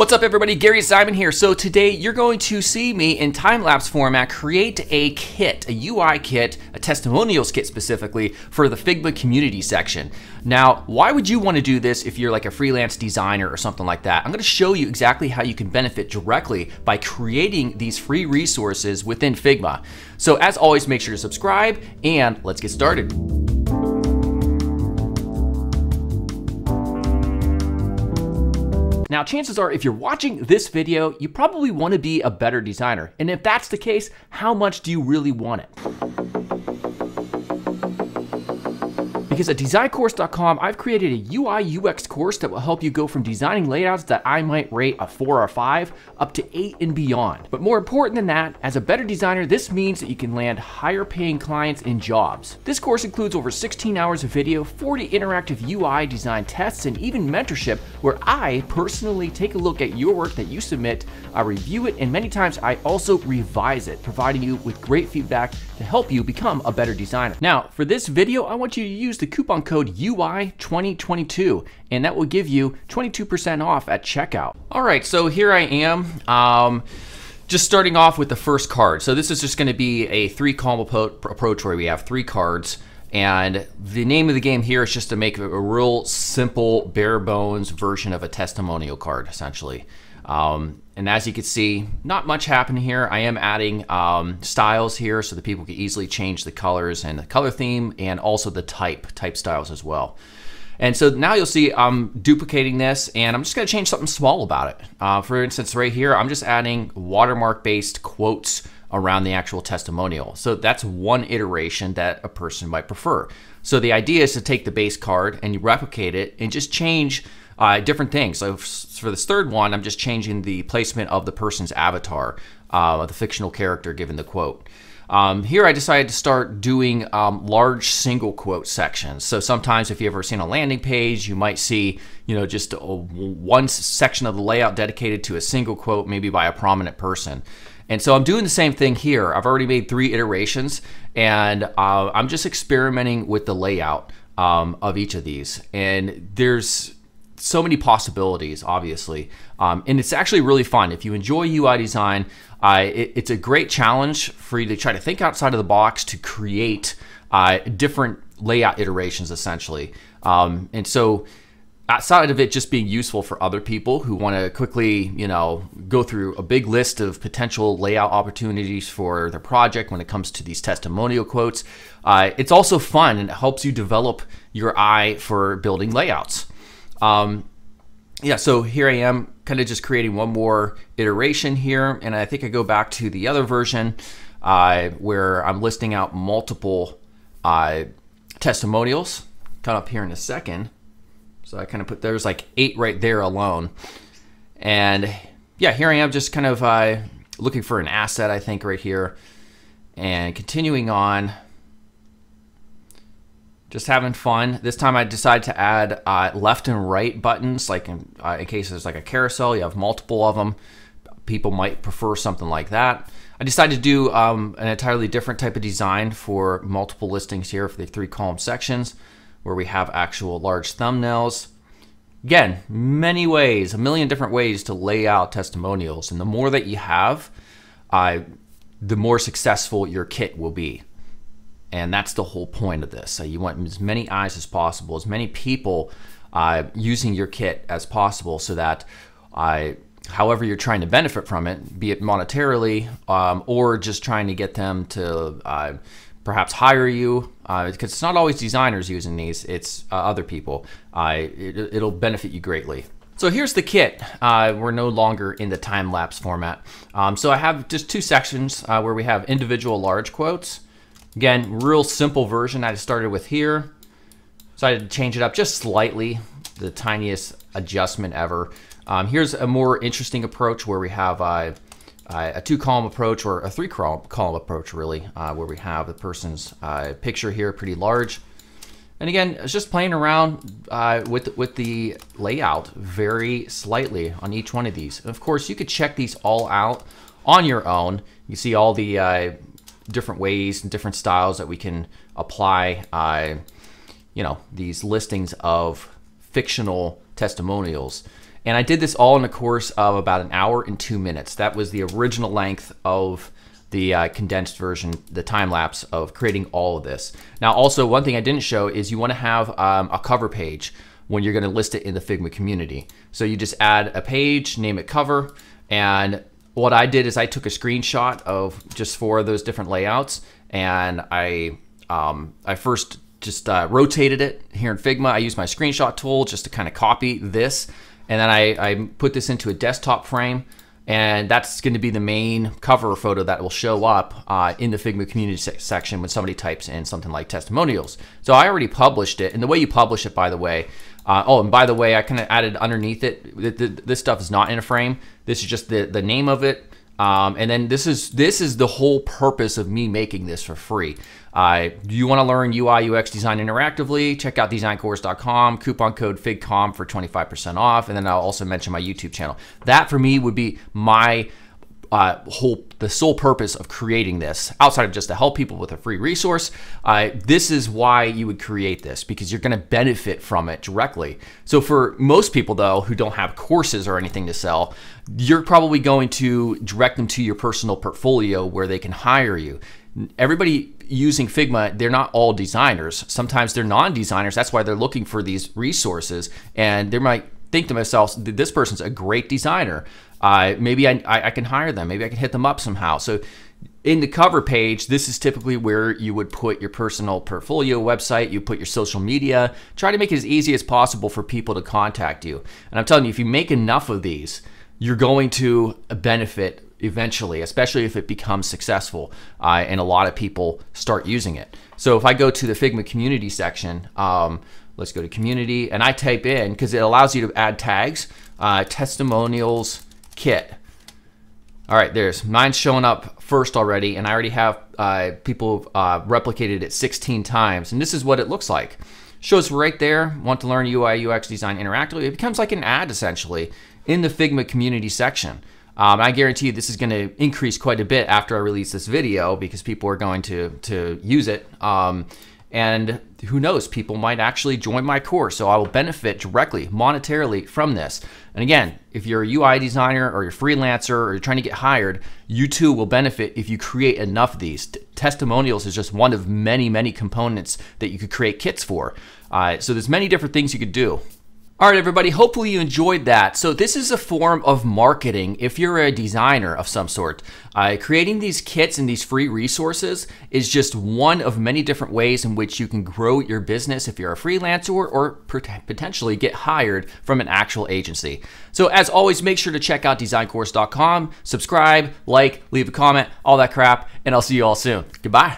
What's up everybody, Gary Simon here. So today you're going to see me in time-lapse format create a kit, a UI kit, a testimonials kit specifically for the Figma community section. Now, why would you want to do this if you're like a freelance designer or something like that? I'm going to show you exactly how you can benefit directly by creating these free resources within Figma. So as always, make sure to subscribe and let's get started. Now, chances are if you're watching this video, you probably want to be a better designer. And if that's the case, how much do you really want it? Because at designcourse.com, I've created a UI UX course that will help you go from designing layouts that I might rate a four or five up to eight and beyond. But more important than that, as a better designer, this means that you can land higher paying clients and jobs. This course includes over 16 hours of video, 40 interactive UI design tests, and even mentorship where I personally take a look at your work that you submit, I review it, and many times I also revise it, providing you with great feedback to help you become a better designer. Now, for this video, I want you to use the coupon code UI2022, and that will give you 22% off at checkout. All right, so here I am. Um, just starting off with the first card. So this is just gonna be a three column approach where we have three cards. And the name of the game here is just to make a real simple, bare bones version of a testimonial card, essentially. Um, and as you can see, not much happened here. I am adding um, styles here so that people can easily change the colors and the color theme and also the type, type styles as well. And so now you'll see I'm duplicating this and I'm just gonna change something small about it. Uh, for instance, right here, I'm just adding watermark-based quotes around the actual testimonial. So that's one iteration that a person might prefer. So the idea is to take the base card and you replicate it and just change uh, different things. So for this third one, I'm just changing the placement of the person's avatar, uh, the fictional character given the quote. Um, here I decided to start doing um, large single quote sections. So sometimes if you've ever seen a landing page, you might see, you know, just a, one section of the layout dedicated to a single quote, maybe by a prominent person. And so I'm doing the same thing here. I've already made three iterations and uh, I'm just experimenting with the layout um, of each of these. And there's so many possibilities, obviously. Um, and it's actually really fun. If you enjoy UI design, uh, it, it's a great challenge for you to try to think outside of the box to create uh, different layout iterations, essentially. Um, and so outside of it just being useful for other people who want to quickly, you know, go through a big list of potential layout opportunities for their project when it comes to these testimonial quotes, uh, it's also fun and it helps you develop your eye for building layouts. Um, yeah, so here I am kind of just creating one more iteration here. And I think I go back to the other version uh, where I'm listing out multiple uh, testimonials. Come up here in a second. So I kind of put, there's like eight right there alone. And yeah, here I am just kind of uh, looking for an asset, I think, right here. And continuing on, just having fun. This time I decided to add uh, left and right buttons, like in, uh, in case there's like a carousel, you have multiple of them. People might prefer something like that. I decided to do um, an entirely different type of design for multiple listings here for the three column sections where we have actual large thumbnails. Again, many ways, a million different ways to lay out testimonials. And the more that you have, uh, the more successful your kit will be. And that's the whole point of this. So you want as many eyes as possible, as many people uh, using your kit as possible so that uh, however you're trying to benefit from it, be it monetarily um, or just trying to get them to uh, perhaps hire you, because uh, it's not always designers using these, it's uh, other people. Uh, it, will benefit you greatly. So here's the kit. Uh, we're no longer in the time-lapse format. Um, so I have just two sections uh, where we have individual large quotes Again, real simple version I started with here. Decided to change it up just slightly, the tiniest adjustment ever. Um, here's a more interesting approach where we have uh, a two column approach or a three column approach really, uh, where we have the person's uh, picture here pretty large. And again, it's just playing around uh, with, with the layout very slightly on each one of these. And Of course, you could check these all out on your own. You see all the uh, different ways and different styles that we can apply, uh, you know, these listings of fictional testimonials. And I did this all in a course of about an hour and two minutes. That was the original length of the uh, condensed version, the time lapse of creating all of this. Now, also one thing I didn't show is you want to have um, a cover page when you're going to list it in the Figma community. So you just add a page, name it cover, and what I did is I took a screenshot of just four of those different layouts, and I um, I first just uh, rotated it here in Figma. I used my screenshot tool just to kind of copy this, and then I, I put this into a desktop frame and that's going to be the main cover photo that will show up uh, in the Figma community se section when somebody types in something like testimonials. So I already published it, and the way you publish it, by the way, uh, oh, and by the way, I kind of added underneath it. This stuff is not in a frame. This is just the the name of it, um, and then this is this is the whole purpose of me making this for free. Uh, you want to learn UI UX design interactively? Check out designcourse.com, coupon code FIGCOM for 25% off. And then I'll also mention my YouTube channel. That for me would be my uh, whole the sole purpose of creating this outside of just to help people with a free resource uh, this is why you would create this because you're going to benefit from it directly so for most people though who don't have courses or anything to sell you're probably going to direct them to your personal portfolio where they can hire you everybody using Figma, they're not all designers. Sometimes they're non-designers. That's why they're looking for these resources. And they might think to myself, this person's a great designer. Uh, maybe I, I can hire them. Maybe I can hit them up somehow. So in the cover page, this is typically where you would put your personal portfolio website, you put your social media, try to make it as easy as possible for people to contact you. And I'm telling you, if you make enough of these, you're going to benefit eventually, especially if it becomes successful uh, and a lot of people start using it. So if I go to the Figma community section, um, let's go to community and I type in, because it allows you to add tags, uh, testimonials kit. All right, there's mine showing up first already, and I already have uh, people uh, replicated it 16 times, and this is what it looks like. Shows right there, want to learn UI UX design interactively. It becomes like an ad essentially in the Figma community section. Um, I guarantee you this is going to increase quite a bit after I release this video because people are going to, to use it. Um, and who knows, people might actually join my course. So I will benefit directly, monetarily from this. And again, if you're a UI designer or you're a freelancer or you're trying to get hired, you too will benefit if you create enough of these. T testimonials is just one of many, many components that you could create kits for. Uh, so there's many different things you could do. All right, everybody, hopefully you enjoyed that. So this is a form of marketing if you're a designer of some sort. Uh, creating these kits and these free resources is just one of many different ways in which you can grow your business if you're a freelancer or potentially get hired from an actual agency. So as always, make sure to check out designcourse.com, subscribe, like, leave a comment, all that crap, and I'll see you all soon. Goodbye.